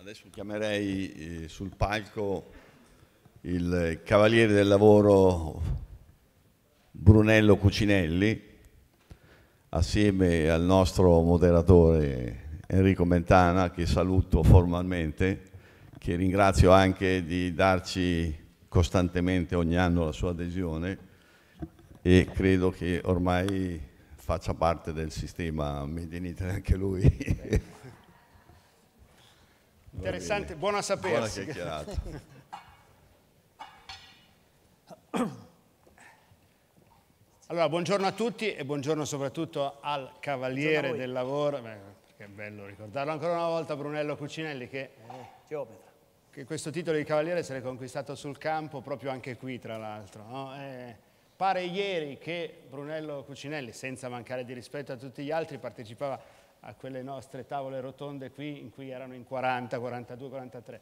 Adesso chiamerei eh, sul palco il cavaliere del lavoro Brunello Cucinelli assieme al nostro moderatore Enrico Mentana che saluto formalmente, che ringrazio anche di darci costantemente ogni anno la sua adesione e credo che ormai faccia parte del sistema Made in Italy anche lui. Interessante, buona a sapersi. Buona chiacchierata. Allora, buongiorno a tutti e buongiorno soprattutto al Cavaliere del Lavoro. Beh, che bello ricordarlo ancora una volta, Brunello Cucinelli, che, Eh, che questo titolo di Cavaliere se l'è conquistato sul campo, proprio anche qui, tra l'altro. no? Eh, pare ieri che Brunello Cucinelli, senza mancare di rispetto a tutti gli altri, partecipava a quelle nostre tavole rotonde qui, in cui erano in 40, 42, 43.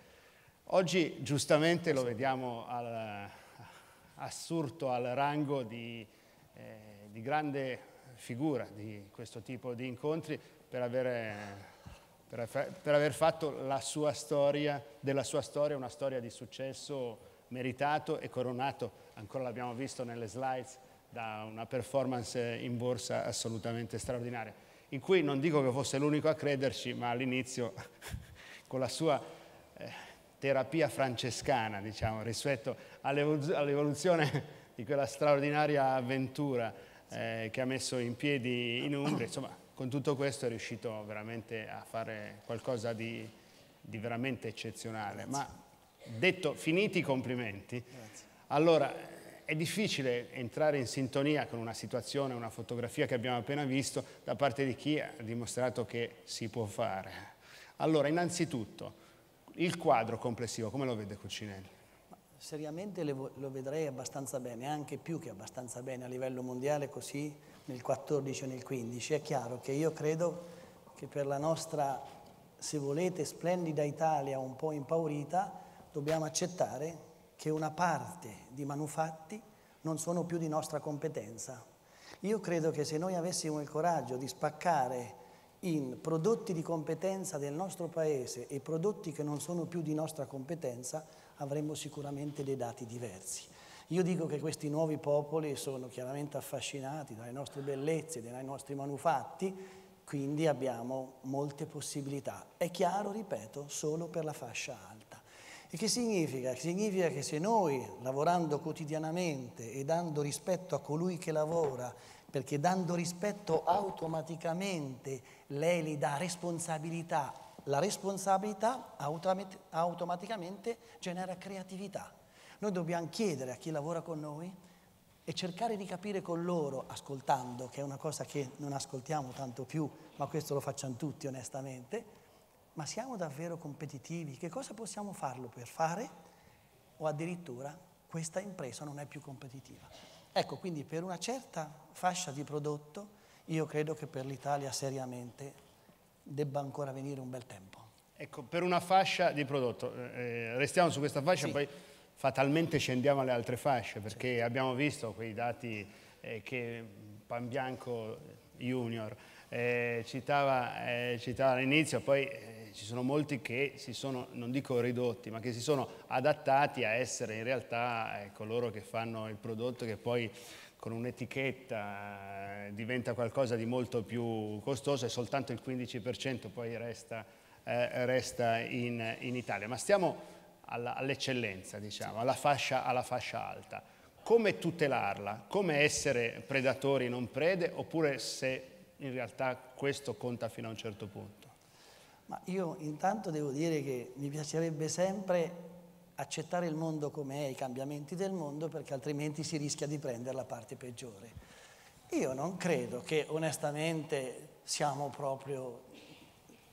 Oggi giustamente lo vediamo al, assurto al rango di, eh, di grande figura di questo tipo di incontri per, avere, per, per aver fatto la sua storia, della sua storia una storia di successo meritato e coronato, ancora l'abbiamo visto nelle slides, da una performance in borsa assolutamente straordinaria, in cui non dico che fosse l'unico a crederci, ma all'inizio con la sua eh, terapia francescana, diciamo, rispetto all'evo- all'evoluzione di quella straordinaria avventura eh, che ha messo in piedi in Umbria. Insomma, con tutto questo è riuscito veramente a fare qualcosa di, di veramente eccezionale. Ma detto, finiti i complimenti, allora è difficile entrare in sintonia con una situazione, una fotografia che abbiamo appena visto da parte di chi ha dimostrato che si può fare. Allora, innanzitutto, il quadro complessivo, come lo vede Cucinelli? Seriamente lo vedrei abbastanza bene, anche più che abbastanza bene a livello mondiale, così nel 14 e nel 15. È chiaro che io credo che per la nostra, se volete, splendida Italia un po' impaurita, dobbiamo accettare che una parte di manufatti non sono più di nostra competenza. Io credo che se noi avessimo il coraggio di spaccare in prodotti di competenza del nostro paese e prodotti che non sono più di nostra competenza, avremmo sicuramente dei dati diversi. Io dico che questi nuovi popoli sono chiaramente affascinati dalle nostre bellezze, dai nostri manufatti, quindi abbiamo molte possibilità. È chiaro, ripeto, solo per la fascia alta. E che significa? Significa che se noi, lavorando quotidianamente e dando rispetto a colui che lavora, perché dando rispetto automaticamente lei gli dà responsabilità, la responsabilità automat- automaticamente genera creatività. Noi dobbiamo chiedere a chi lavora con noi e cercare di capire con loro, ascoltando, che è una cosa che non ascoltiamo tanto più, ma questo lo facciamo tutti onestamente, ma siamo davvero competitivi? Che cosa possiamo farlo per fare? O addirittura questa impresa non è più competitiva. Ecco, quindi per una certa fascia di prodotto io credo che per l'Italia seriamente debba ancora venire un bel tempo. Ecco, per una fascia di prodotto, eh, restiamo su questa fascia, Sì. poi fatalmente scendiamo alle altre fasce, perché abbiamo visto quei dati eh, che Panbianco Junior eh, citava, eh, citava all'inizio, poi eh, ci sono molti che si sono, non dico ridotti, ma che si sono adattati a essere in realtà eh, coloro che fanno il prodotto che poi con un'etichetta eh, diventa qualcosa di molto più costoso e soltanto il 15% poi resta, eh, resta in, in Italia. Ma stiamo all'eccellenza, diciamo, alla fascia, alla fascia alta. Come tutelarla? Come essere predatori non prede? Oppure se in realtà questo conta fino a un certo punto? Ma io intanto devo dire che mi piacerebbe sempre accettare il mondo come è, i cambiamenti del mondo, perché altrimenti si rischia di prendere la parte peggiore. Io non credo che onestamente siamo proprio,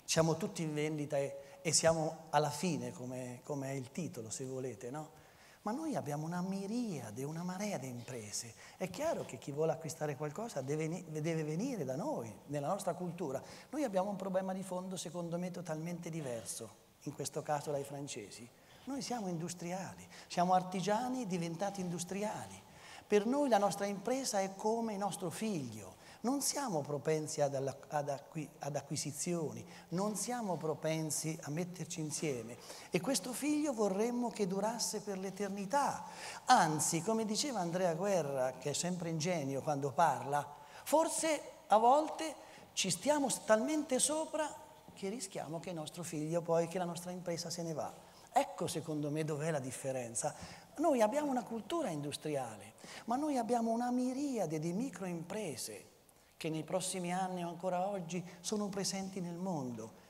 siamo tutti in vendita e, e siamo alla fine, come, come è il titolo, se volete, no? Ma noi abbiamo una miriade, una marea di imprese. È chiaro che chi vuole acquistare qualcosa deve, deve venire da noi, nella nostra cultura. Noi abbiamo un problema di fondo, secondo me, totalmente diverso, in questo caso dai francesi. Noi siamo industriali, siamo artigiani diventati industriali. Per noi la nostra impresa è come il nostro figlio. Non siamo propensi ad, ad, acqui, ad, acquisizioni, non siamo propensi a metterci insieme e questo figlio vorremmo che durasse per l'eternità. Anzi, come diceva Andrea Guerra, che è sempre ingenio quando parla, forse a volte ci stiamo talmente sopra che rischiamo che il nostro figlio poi, che la nostra impresa se ne va. Ecco secondo me dov'è la differenza. Noi abbiamo una cultura industriale, ma noi abbiamo una miriade di microimprese che nei prossimi anni o ancora oggi sono presenti nel mondo,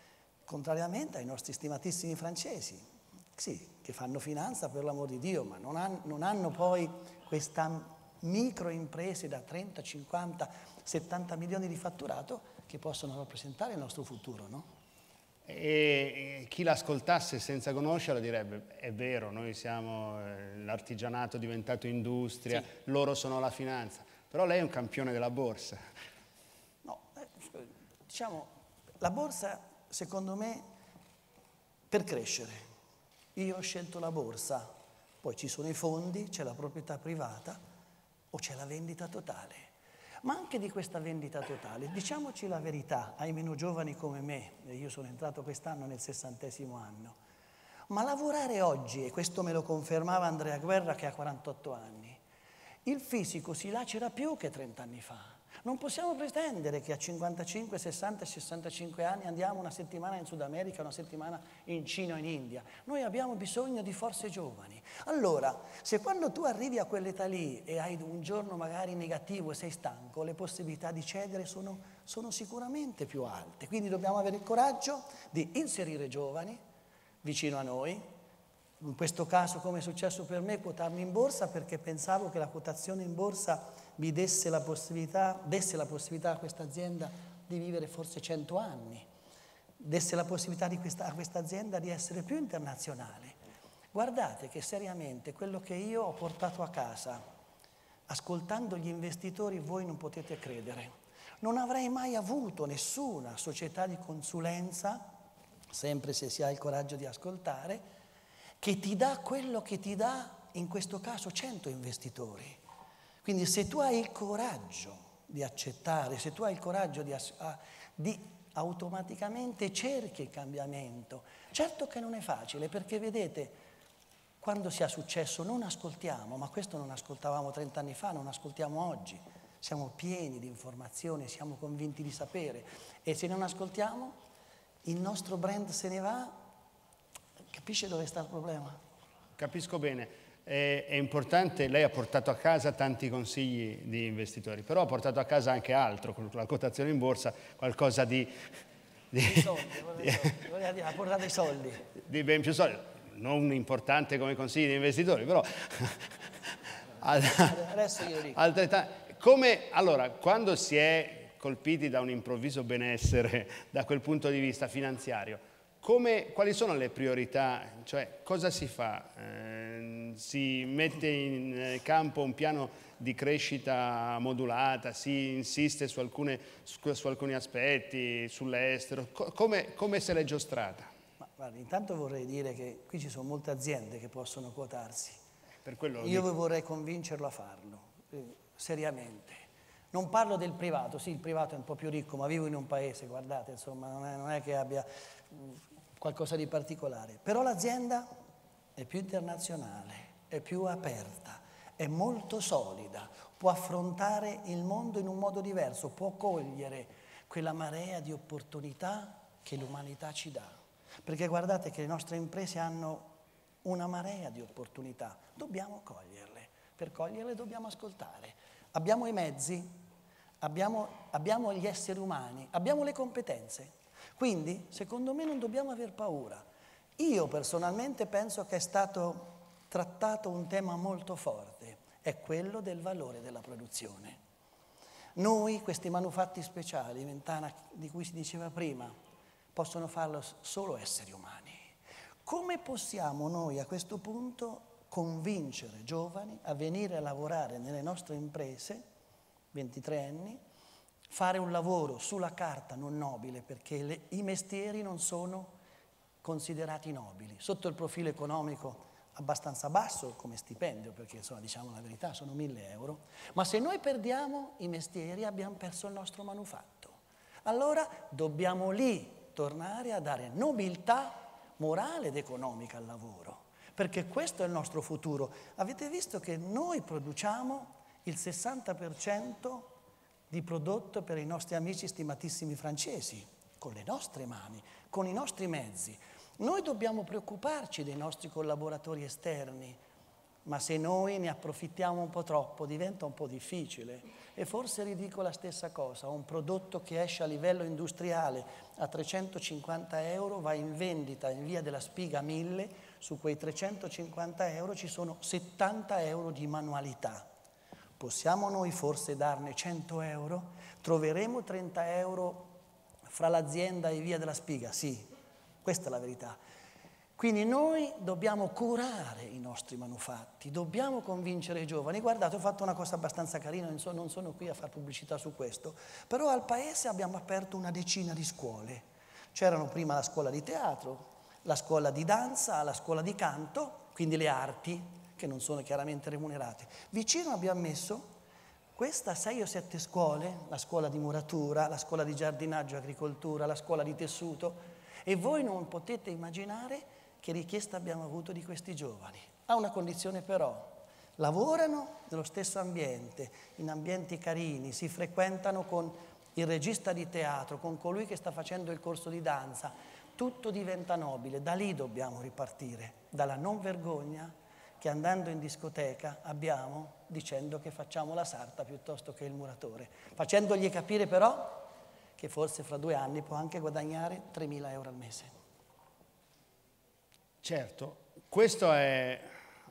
contrariamente ai nostri stimatissimi francesi, sì, che fanno finanza per l'amor di Dio, ma non, han, non hanno poi questa microimprese da 30, 50, 70 milioni di fatturato che possono rappresentare il nostro futuro, no? E chi l'ascoltasse senza conoscerlo direbbe è vero, noi siamo eh, l'artigianato diventato industria, sì. loro sono la finanza, però lei è un campione della borsa. Diciamo, la borsa secondo me per crescere. Io ho scelto la borsa, poi ci sono i fondi, c'è la proprietà privata o c'è la vendita totale ma anche di questa vendita totale. Diciamoci la verità ai meno giovani come me, io sono entrato quest'anno nel sessantesimo anno, ma lavorare oggi, e questo me lo confermava Andrea Guerra che ha 48 anni, il fisico si lacera più che 30 anni fa. Non possiamo pretendere che a 55, 60, 65 anni andiamo una settimana in Sud America, una settimana in Cina o in India. Noi abbiamo bisogno di forze giovani. Allora, se quando tu arrivi a quell'età lì e hai un giorno magari negativo e sei stanco, le possibilità di cedere sono, sono sicuramente più alte. Quindi dobbiamo avere il coraggio di inserire giovani vicino a noi, in questo caso, come è successo per me, quotarmi in borsa perché pensavo che la quotazione in borsa mi desse la possibilità, desse la possibilità a questa azienda di vivere forse 100 anni, desse la possibilità questa, a questa azienda di essere più internazionale. Guardate che seriamente quello che io ho portato a casa, ascoltando gli investitori, voi non potete credere. Non avrei mai avuto nessuna società di consulenza, sempre se si ha il coraggio di ascoltare, che ti dà quello che ti dà, in questo caso, 100 investitori. Quindi se tu hai il coraggio di accettare, se tu hai il coraggio di, di automaticamente cerchi il cambiamento, certo che non è facile perché vedete, quando si ha successo non ascoltiamo, ma questo non ascoltavamo 30 anni fa, non ascoltiamo oggi. Siamo pieni di informazioni, siamo convinti di sapere e se non ascoltiamo il nostro brand se ne va, capisce dove sta il problema? Capisco bene è, importante, lei ha portato a casa tanti consigli di investitori, però ha portato a casa anche altro, con la quotazione in borsa, qualcosa di... di soldi, dire, ha portato i soldi. Di ben più soldi, non importante come consigli di investitori, però... Adesso io dico. Altrettanto, come, allora, quando si è colpiti da un improvviso benessere da quel punto di vista finanziario, come, quali sono le priorità? Cioè, cosa si fa? Eh, si mette in campo un piano di crescita modulata, si insiste su, alcune, su, alcuni aspetti, sull'estero, Co come, come, se l'è giostrata? Ma, guarda, intanto vorrei dire che qui ci sono molte aziende che possono quotarsi. Io dico. vorrei convincerlo a farlo, eh, seriamente. Non parlo del privato, sì, il privato è un po' più ricco, ma vivo in un paese, guardate, insomma, non è, non è che abbia qualcosa di particolare. Però l'azienda è più internazionale, è più aperta, è molto solida, può affrontare il mondo in un modo diverso, può cogliere quella marea di opportunità che l'umanità ci dà. Perché guardate che le nostre imprese hanno una marea di opportunità, dobbiamo coglierle, per coglierle dobbiamo ascoltare. Abbiamo i mezzi, abbiamo, abbiamo gli esseri umani, abbiamo le competenze, quindi, secondo me, non dobbiamo aver paura. Io personalmente penso che è stato trattato un tema molto forte, è quello del valore della produzione. Noi, questi manufatti speciali, Ventana, di cui si diceva prima, possono farlo solo esseri umani. Come possiamo noi a questo punto convincere giovani a venire a lavorare nelle nostre imprese, 23 anni, fare un lavoro sulla carta non nobile perché le, i mestieri non sono considerati nobili. Sotto il profilo economico abbastanza basso come stipendio, perché insomma diciamo la verità sono 1000 euro, ma se noi perdiamo i mestieri abbiamo perso il nostro manufatto. Allora dobbiamo lì tornare a dare nobiltà morale ed economica al lavoro, perché questo è il nostro futuro. Avete visto che noi produciamo il 60% di prodotto per i nostri amici stimatissimi francesi, con le nostre mani, con i nostri mezzi. Noi dobbiamo preoccuparci dei nostri collaboratori esterni, ma se noi ne approfittiamo un po' troppo diventa un po' difficile. E forse ridico la stessa cosa, un prodotto che esce a livello industriale a 350 euro va in vendita in via della spiga a 1000, su quei 350 euro ci sono 70 euro di manualità. Possiamo noi forse darne 100 euro? Troveremo 30 euro fra l'azienda e via della spiga? Sì, questa è la verità. Quindi noi dobbiamo curare i nostri manufatti, dobbiamo convincere i giovani. Guardate, ho fatto una cosa abbastanza carina, non sono, qui a fare pubblicità su questo, però al paese abbiamo aperto una decina di scuole. C'erano prima la scuola di teatro, la scuola di danza, la scuola di canto, quindi le arti, che non sono chiaramente remunerate. Vicino abbiamo messo questa sei o sette scuole, la scuola di muratura, la scuola di giardinaggio e agricoltura, la scuola di tessuto, e voi non potete immaginare che richiesta abbiamo avuto di questi giovani. A una condizione però, lavorano nello stesso ambiente, in ambienti carini, si frequentano con il regista di teatro, con colui che sta facendo il corso di danza, tutto diventa nobile, da lì dobbiamo ripartire, dalla non vergogna che andando in discoteca abbiamo dicendo che facciamo la sarta piuttosto che il muratore, facendogli capire però che forse fra due anni può anche guadagnare 3.000 euro al mese. Certo, questo è,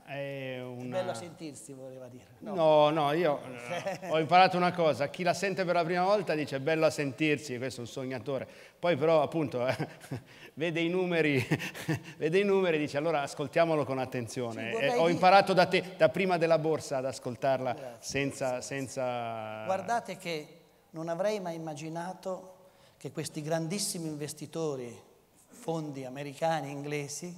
è una... È bello sentirsi, voleva dire. No, no, no io eh, ho imparato una cosa, chi la sente per la prima volta dice bello a sentirsi, questo è un sognatore, poi però appunto eh, vede, i numeri, vede i numeri e dice allora ascoltiamolo con attenzione. Sì, ho imparato da te, da prima della borsa, ad ascoltarla senza, senza... Guardate che non avrei mai immaginato che questi grandissimi investitori, fondi americani, inglesi,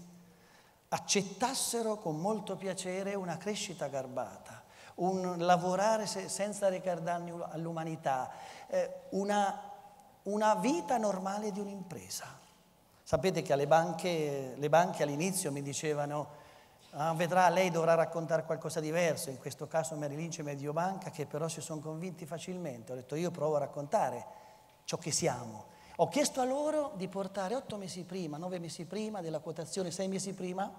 accettassero con molto piacere una crescita garbata, un lavorare senza recar danni all'umanità, eh, una, una, vita normale di un'impresa. Sapete che alle banche, le banche all'inizio mi dicevano vedrà, lei dovrà raccontare qualcosa di diverso, in questo caso Merrill Lynch e Mediobanca, che però si sono convinti facilmente. Ho detto io provo a raccontare ciò che siamo ho chiesto a loro di portare otto mesi prima, nove mesi prima della quotazione, sei mesi prima,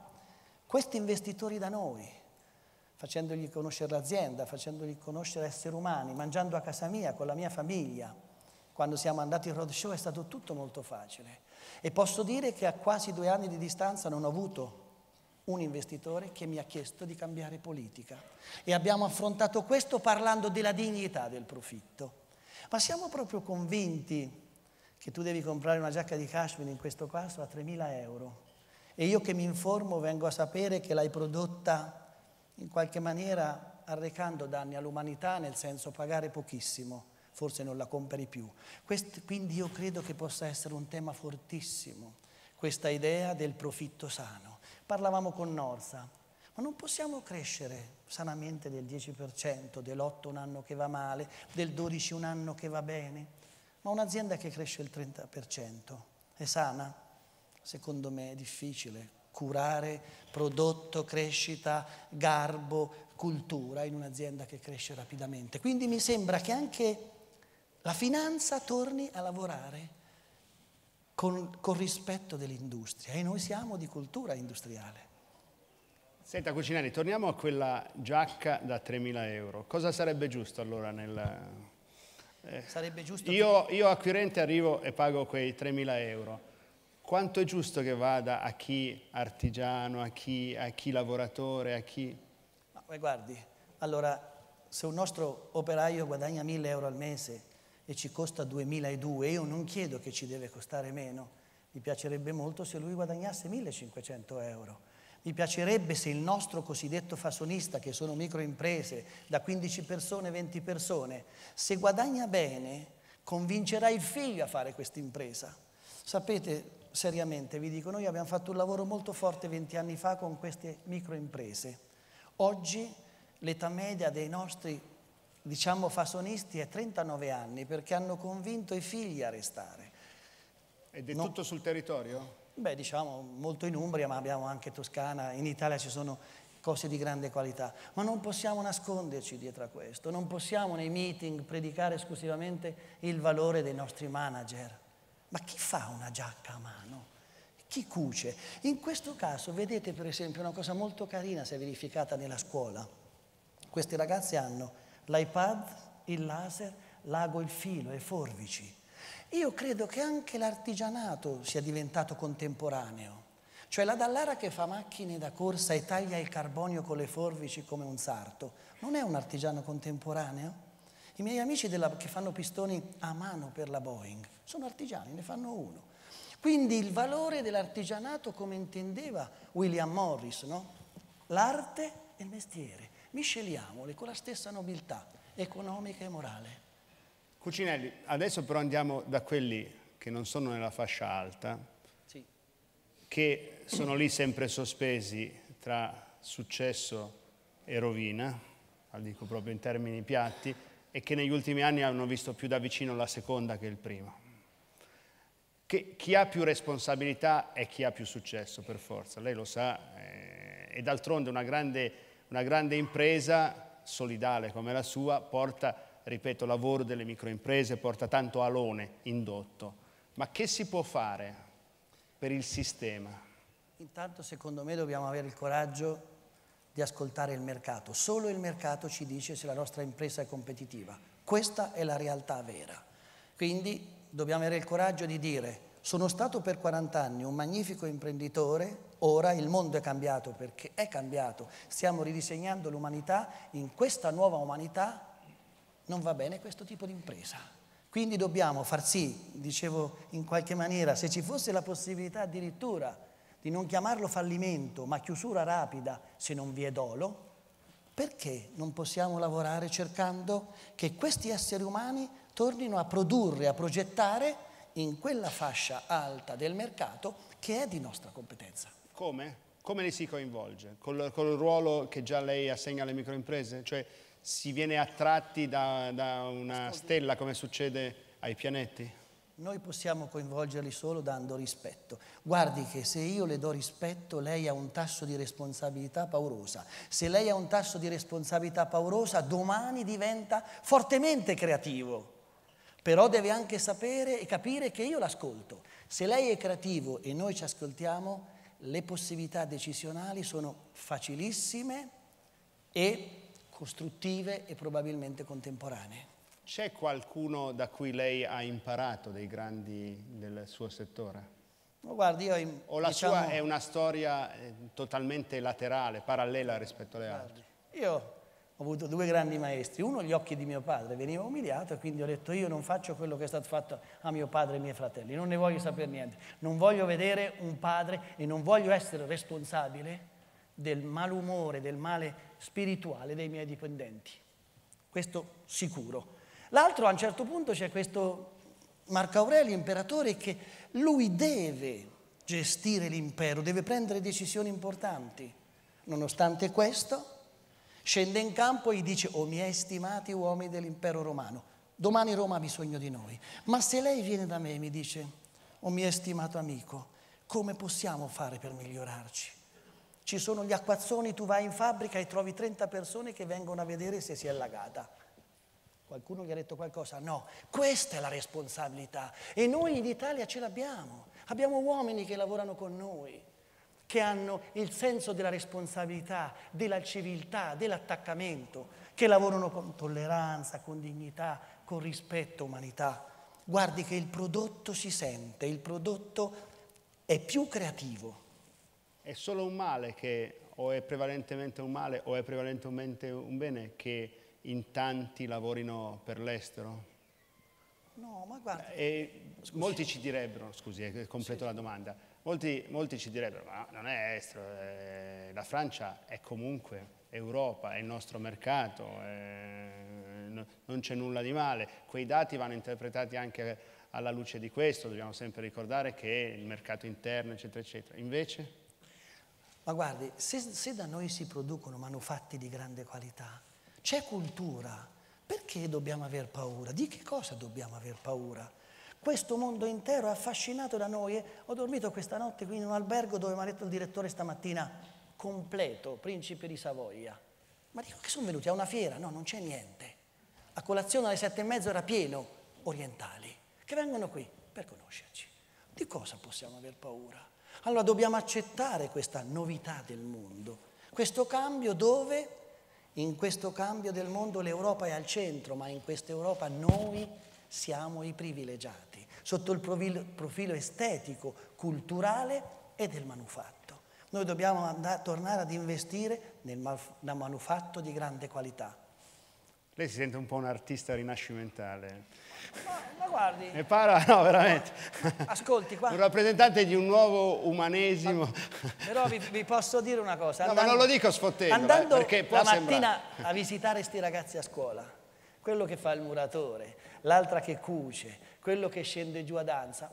questi investitori da noi, facendogli conoscere l'azienda, facendogli conoscere esseri umani, mangiando a casa mia con la mia famiglia. Quando siamo andati in roadshow è stato tutto molto facile. E posso dire che a quasi due anni di distanza non ho avuto un investitore che mi ha chiesto di cambiare politica. E abbiamo affrontato questo parlando della dignità del profitto. Ma siamo proprio convinti che tu devi comprare una giacca di cashmere in questo caso a 3.000 euro e io che mi informo vengo a sapere che l'hai prodotta in qualche maniera arrecando danni all'umanità, nel senso pagare pochissimo, forse non la compri più. Questo, quindi io credo che possa essere un tema fortissimo, questa idea del profitto sano. Parlavamo con Norza, ma non possiamo crescere sanamente del 10%, dell'8 un anno che va male, del 12 un anno che va bene. Ma un'azienda che cresce il 30% è sana? Secondo me è difficile curare prodotto, crescita, garbo, cultura in un'azienda che cresce rapidamente. Quindi mi sembra che anche la finanza torni a lavorare con, con rispetto dell'industria e noi siamo di cultura industriale. Senta Cucinelli, torniamo a quella giacca da 3.000 euro. Cosa sarebbe giusto allora nel, eh, Sarebbe giusto io, che... io acquirente arrivo e pago quei 3.000 euro. Quanto è giusto che vada a chi artigiano, a chi, a chi lavoratore, a chi... Ma guardi, allora se un nostro operaio guadagna 1.000 euro al mese e ci costa 2.002, io non chiedo che ci deve costare meno, mi piacerebbe molto se lui guadagnasse 1.500 euro. Mi piacerebbe se il nostro cosiddetto fasonista, che sono microimprese, da 15 persone, 20 persone, se guadagna bene, convincerà il figlio a fare questa impresa. Sapete, seriamente vi dico, noi abbiamo fatto un lavoro molto forte 20 anni fa con queste microimprese. Oggi l'età media dei nostri, diciamo, fasonisti è 39 anni perché hanno convinto i figli a restare. Ed è No. tutto sul territorio? Beh, diciamo molto in Umbria, ma abbiamo anche Toscana, in Italia ci sono cose di grande qualità, ma non possiamo nasconderci dietro a questo, non possiamo nei meeting predicare esclusivamente il valore dei nostri manager. Ma chi fa una giacca a mano? Chi cuce? In questo caso vedete per esempio una cosa molto carina si è verificata nella scuola. Questi ragazzi hanno l'iPad, il laser, l'ago, il filo, le forbici. Io credo che anche l'artigianato sia diventato contemporaneo. Cioè la Dallara che fa macchine da corsa e taglia il carbonio con le forbici come un sarto, non è un artigiano contemporaneo? I miei amici della- che fanno pistoni a mano per la Boeing sono artigiani, ne fanno uno. Quindi il valore dell'artigianato come intendeva William Morris, no? L'arte e il mestiere, misceliamoli con la stessa nobiltà economica e morale. Cucinelli, adesso però andiamo da quelli che non sono nella fascia alta, Sì. che sono lì sempre sospesi tra successo e rovina, la dico proprio in termini piatti, e che negli ultimi anni hanno visto più da vicino la seconda che il primo. Che chi ha più responsabilità è chi ha più successo, per forza, lei lo sa, eh, e d'altronde una grande, una grande impresa solidale come la sua porta, ripeto, lavoro delle microimprese, porta tanto alone indotto. Ma che si può fare per il sistema? Intanto secondo me dobbiamo avere il coraggio di ascoltare il mercato. Solo il mercato ci dice se la nostra impresa è competitiva. Questa è la realtà vera. Quindi dobbiamo avere il coraggio di dire sono stato per 40 anni un magnifico imprenditore, ora il mondo è cambiato perché è cambiato, stiamo ridisegnando l'umanità, in questa nuova umanità non va bene questo tipo di impresa. Quindi dobbiamo far sì, dicevo in qualche maniera, se ci fosse la possibilità addirittura di non chiamarlo fallimento, ma chiusura rapida, se non vi è dolo, perché non possiamo lavorare cercando che questi esseri umani tornino a produrre, a progettare in quella fascia alta del mercato che è di nostra competenza? Come? Come li si coinvolge? Col, col ruolo che già lei assegna alle microimprese? Cioè si viene attratti da, da una stella come succede ai pianeti? Noi possiamo coinvolgerli solo dando rispetto. Guardi che se io le do rispetto, lei ha un tasso di responsabilità paurosa. Se lei ha un tasso di responsabilità paurosa, domani diventa fortemente creativo. Però deve anche sapere e capire che io l'ascolto. Se lei è creativo e noi ci ascoltiamo, le possibilità decisionali sono facilissime e costruttive e probabilmente contemporanee. C'è qualcuno da cui lei ha imparato dei grandi del suo settore? Ma guardi, io O la diciamo- sua è una storia eh, totalmente laterale, parallela rispetto alle altre? Io ho avuto due grandi maestri, uno gli occhi di mio padre, veniva umiliato e quindi ho detto io non faccio quello che è stato fatto a mio padre e ai miei fratelli, non ne voglio sapere niente, non voglio vedere un padre e non voglio essere responsabile del malumore, del male spirituale dei miei dipendenti. Questo sicuro. L'altro a un certo punto c'è questo Marco Aurelio, imperatore, che lui deve gestire l'impero, deve prendere decisioni importanti. Nonostante questo, scende in campo e gli dice, o miei stimati uomini dell'impero romano, domani Roma ha bisogno di noi. Ma se lei viene da me e mi dice, o mio estimato amico, come possiamo fare per migliorarci? Ci sono gli acquazzoni, tu vai in fabbrica e trovi 30 persone che vengono a vedere se si è allagata. Qualcuno gli ha detto qualcosa? No, questa è la responsabilità e noi in Italia ce l'abbiamo. Abbiamo uomini che lavorano con noi, che hanno il senso della responsabilità, della civiltà, dell'attaccamento, che lavorano con tolleranza, con dignità, con rispetto, umanità. Guardi che il prodotto si sente, il prodotto è più creativo. È solo un male che o è prevalentemente un male o è prevalentemente un bene che in tanti lavorino per l'estero? No, ma guarda, E molti ci direbbero, scusi, eh, completo la domanda, molti, molti ci direbbero, ma non è estero, eh, la Francia è comunque Europa, è il nostro mercato, eh, no- non c'è nulla di male, quei dati vanno interpretati anche alla luce di questo, dobbiamo sempre ricordare che il mercato interno, eccetera, eccetera. Invece? Ma guardi, se, se da noi si producono manufatti di grande qualità, c'è cultura, perché dobbiamo aver paura? Di che cosa dobbiamo aver paura? Questo mondo intero è affascinato da noi. Ho dormito questa notte qui in un albergo dove mi ha detto il direttore stamattina, completo, principe di Savoia. Ma dico che sono venuti a una fiera? No, non c'è niente. A colazione alle sette e mezzo era pieno, orientali, che vengono qui per conoscerci. Di cosa possiamo aver paura? Allora dobbiamo accettare questa novità del mondo, questo cambio dove in questo cambio del mondo l'Europa è al centro, ma in questa Europa noi siamo i privilegiati, sotto il profilo, estetico, culturale e del manufatto. Noi dobbiamo andare, tornare ad investire nel, nel manufatto di grande qualità. Lei si sente un po' un artista rinascimentale. Ma, ma guardi. Mi pare, no, veramente. Ascolti qua. Un rappresentante di un nuovo umanesimo. Ma, però vi, vi, posso dire una cosa. Andando, no, ma non lo dico sfottendo. Eh, andando eh, la mattina sembrare. a visitare questi ragazzi a scuola, quello che fa il muratore, l'altra che cuce, quello che scende giù a danza.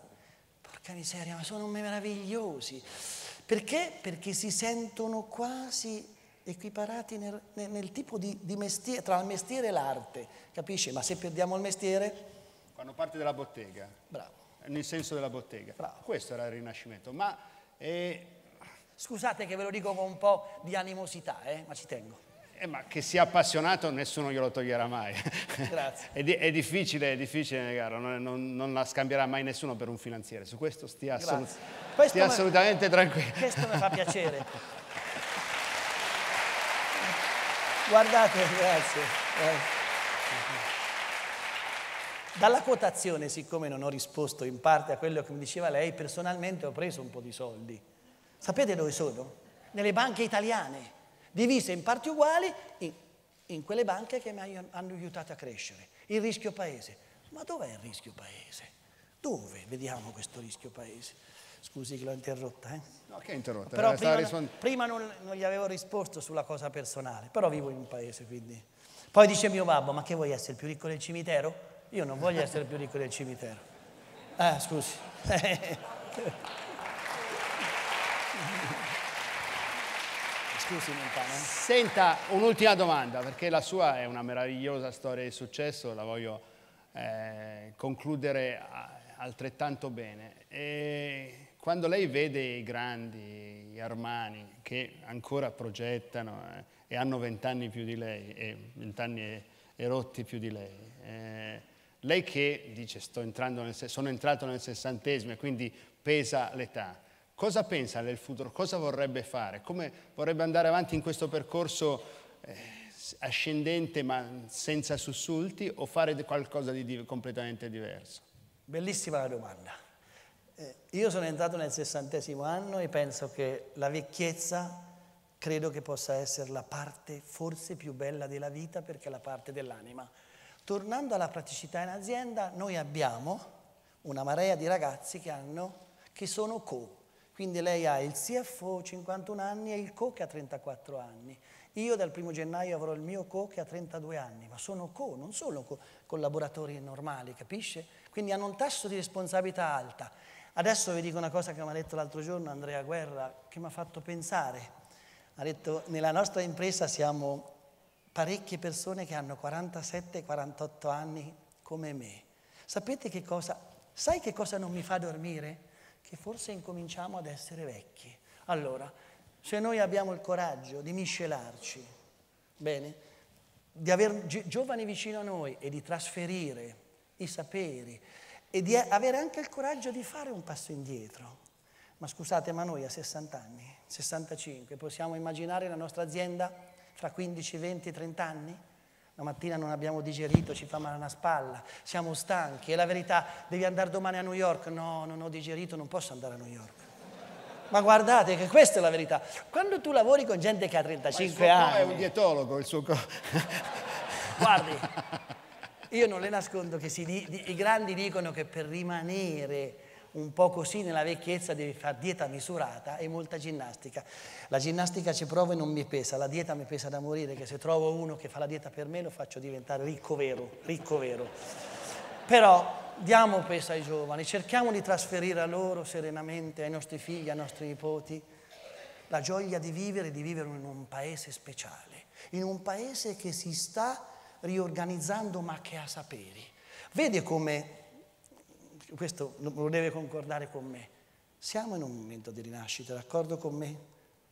Porca miseria, ma sono meravigliosi. Perché? Perché si sentono quasi equiparati nel, nel, nel tipo di, di, mestiere, tra il mestiere e l'arte, capisci? Ma se perdiamo il mestiere... Fanno parte della bottega. Bravo. Nel senso della bottega. Bravo. Questo era il Rinascimento. Ma... Eh... Scusate che ve lo dico con un po' di animosità, eh? ma ci tengo. Eh, ma che sia appassionato nessuno glielo toglierà mai. Grazie. è, di, è, difficile, è difficile negarlo, non, non, non, la scambierà mai nessuno per un finanziere. Su questo stia, assolut stia assolutamente tranquillo. Questo mi fa piacere. Guardate, grazie. Dalla quotazione, siccome non ho risposto in parte a quello che mi diceva lei, personalmente ho preso un po' di soldi. Sapete dove sono? Nelle banche italiane divise in parti uguali in, in quelle banche che mi hanno aiutato a crescere. Il rischio paese. Ma dov'è il rischio paese? Dove vediamo questo rischio paese? Scusi che l'ho interrotta, eh? No, che interrotta? Però prima, rispond- prima non, non, gli avevo risposto sulla cosa personale, però vivo in un paese, quindi... Poi dice mio babbo, ma che vuoi essere il più ricco del cimitero? Io non voglio essere il più ricco del cimitero. Eh, scusi. Scusi, Montana. Senta, un'ultima domanda, perché la sua è una meravigliosa storia di successo, la voglio eh, concludere altrettanto bene. E quando lei vede i grandi, gli Armani, che ancora progettano eh, e hanno vent'anni più di lei, e vent'anni e, e, rotti più di lei, eh, lei che dice sono entrato nel sessantesimo e quindi pesa l'età, Cosa pensa del futuro? Cosa vorrebbe fare? Come vorrebbe andare avanti in questo percorso eh, ascendente ma senza sussulti o fare qualcosa di completamente diverso? Bellissima la domanda. Eh, io sono entrato nel sessantesimo anno e penso che la vecchiezza credo che possa essere la parte forse più bella della vita perché è la parte dell'anima. Tornando alla praticità in azienda, noi abbiamo una marea di ragazzi che, hanno, che sono co quindi lei ha il CFO 51 anni e il co che ha 34 anni. Io dal primo gennaio avrò il mio co che ha 32 anni, ma sono co, non sono co collaboratori normali, capisce? Quindi hanno un tasso di responsabilità alta. Adesso vi dico una cosa che mi ha detto l'altro giorno Andrea Guerra, che mi ha fatto pensare. Ha detto, nella nostra impresa siamo parecchie persone che hanno 47-48 anni come me. Sapete che cosa? Sai che cosa non mi fa dormire? Che forse incominciamo ad essere vecchi. Allora, se noi abbiamo il coraggio di miscelarci, bene, di avere giovani vicino a noi e di trasferire i saperi e di avere anche il coraggio di fare un passo indietro. Ma scusate, ma noi a 60 anni, 65, possiamo immaginare la nostra azienda fra 15, 20, 30 anni? La mattina non abbiamo digerito, ci fa male una spalla, siamo stanchi. E la verità, devi andare domani a New York? No, non ho digerito, non posso andare a New York. Ma guardate che questa è la verità. Quando tu lavori con gente che ha 35 anni... Ma è un dietologo il suo co... Guardi, io non le nascondo che si, i grandi dicono che per rimanere un po' così nella vecchiezza devi fare dieta misurata e molta ginnastica. La ginnastica ci provo e non mi pesa, la dieta mi pesa da morire, che se trovo uno che fa la dieta per me lo faccio diventare ricco vero, ricco vero. Però diamo peso ai giovani, cerchiamo di trasferire a loro serenamente, ai nostri figli, ai nostri nipoti, la gioia di vivere, di vivere in un paese speciale, in un paese che si sta riorganizzando ma che ha saperi. Vede come, questo lo deve concordare con me, siamo in un momento di rinascita, d'accordo con me?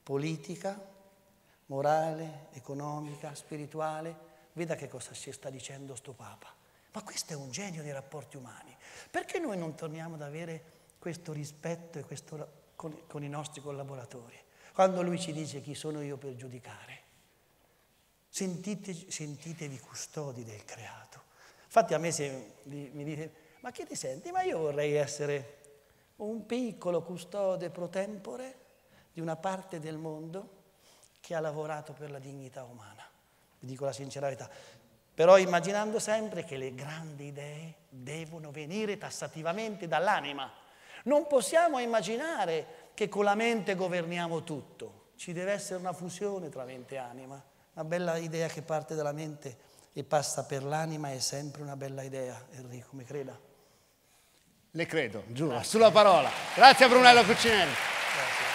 Politica, morale, economica, spirituale. Veda che cosa ci sta dicendo sto Papa. Ma questo è un genio dei rapporti umani. Perché noi non torniamo ad avere questo rispetto e questo, con, con i nostri collaboratori? Quando lui ci dice chi sono io per giudicare. Sentite, sentitevi custodi del creato. Infatti a me se mi dite, ma che ti senti? Ma io vorrei essere un piccolo custode pro tempore di una parte del mondo che ha lavorato per la dignità umana. Vi dico la sincera verità. Però immaginando sempre che le grandi idee devono venire tassativamente dall'anima. Non possiamo immaginare che con la mente governiamo tutto. Ci deve essere una fusione tra mente e anima. Una bella idea che parte dalla mente e passa per l'anima è sempre una bella idea, Enrico, mi creda. Le credo, giuro, sulla parola. Grazie a Brunello Cuccinelli. Grazie.